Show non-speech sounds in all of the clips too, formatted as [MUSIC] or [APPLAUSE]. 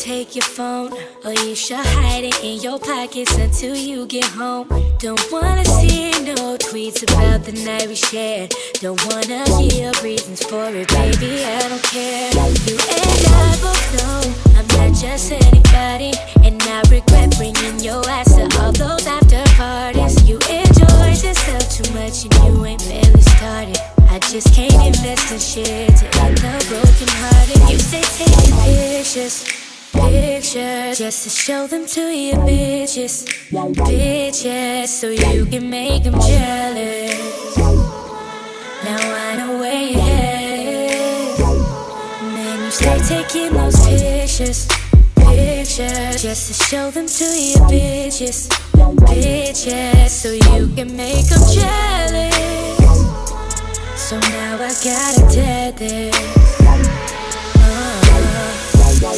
take your phone. Or you should hide it in your pockets until you get home. Don't wanna see no tweets about the night we shared. Don't wanna hear reasons for it, baby. I don't care. You and I both know I'm not just anybody. And I regret bringing your ass to all those after parties. You enjoyed yourself too much and you ain't barely started. I just can't invest in shit to end up broken hearted. You say taking pictures, pictures, just to show them to your bitches, bitches, so you can make them jealous. Now I know where you're headed. Man, you stay taking those pictures, pictures, just to show them to your bitches, bitches, so you can make them jealous. So now I gotta dead this.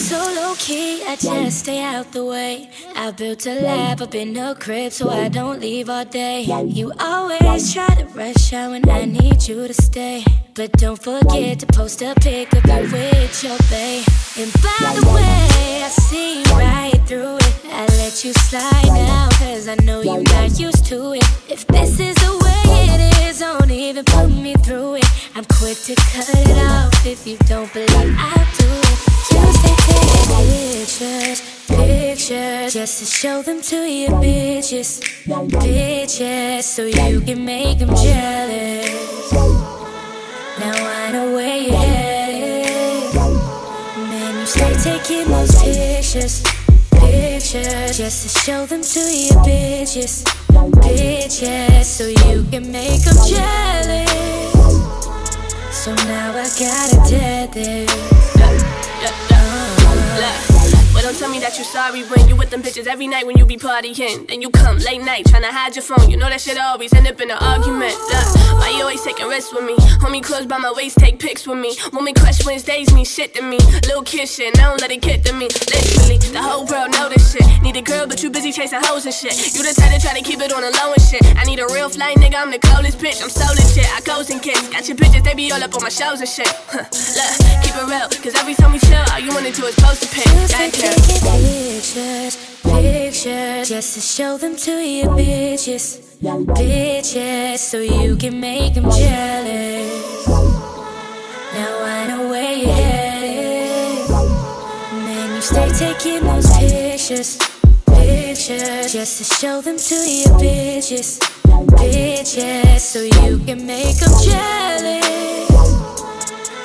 So low key, I just stay out the way. I built a lab up in the crib so I don't leave all day. You always try to rush out when I need you to stay. But don't forget to post a pic of you with your bae. And by the way, I see right through it. I let you slide now, cause I know you're not used to it. If this is the way it is, don't even put me through it. I'm quick to cut it off if you don't believe I'll do it. Pictures, just to show them to your bitches, bitches, so you can make them jealous. Now I know where you're headed. Man, you stay taking those pictures, pictures, just to show them to your bitches, bitches, so you can make them jealous. So now I gotta dead this. But don't tell me that you're sorry when you with them bitches every night when you be partying. Then you come late night tryna hide your phone. You know that shit always end up in an argument. Duh. Why you always taking risks with me? Hold me close by my waist, take pics with me. Me crush Wednesdays mean shit to me. Little kid shit, I don't let it get to me. Literally, the whole world know this shit. Need a girl, but you busy chasing hoes and shit. You the type to try to keep it on the low and shit. I need a real flight nigga, I'm the coldest bitch. I'm so shit. I goes and kids. Got your bitches, they be all up on my shows and shit. Huh. [LAUGHS] Look, keep it real, cause every time we chill, all you wanna do is post a pic. You. Pictures, pictures, just to show them to your bitches, bitches, so you can make them jealous. Now I know where you're headed. Man, you stay taking those pictures, pictures, just to show them to your bitches, bitches, so you can make them jealous.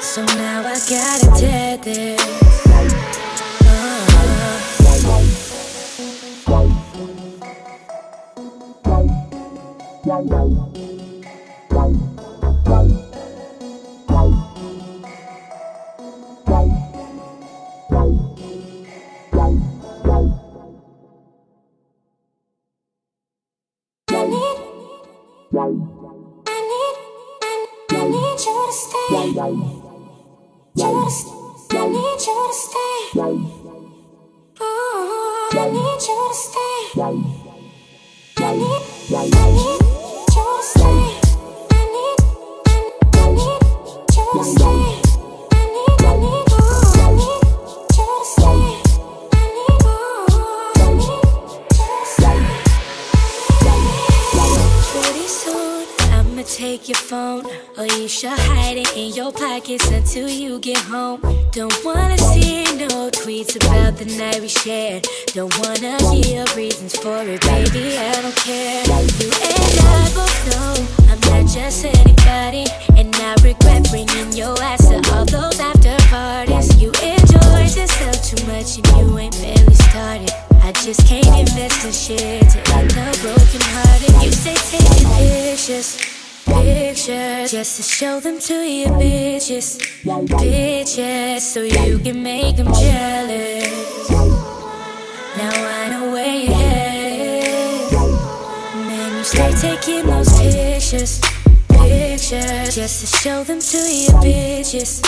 So now I gotta dead this. I need, you to stay. Your phone. Or you should hide it in your pockets until you get home. Don't wanna see no tweets about the night we shared. Don't wanna hear reasons for it, baby. I don't care. You and I both know I'm not just anybody. And I regret bringing your ass to all those after parties. You enjoyed yourself too much and you ain't barely started. I just can't invest in shit to end up broken hearted. You say taking pictures, pictures, just to show them to your bitches, bitches, so you can make them jealous. Now I know where you're headed. Man, you stay taking those pictures, pictures just to show them to your bitches,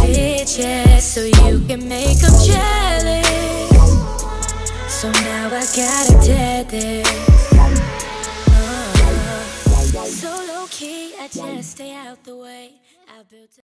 bitches, so you can make them jealous. So now I gotta dead this. Uh, so low key, I just stay out the way. I built.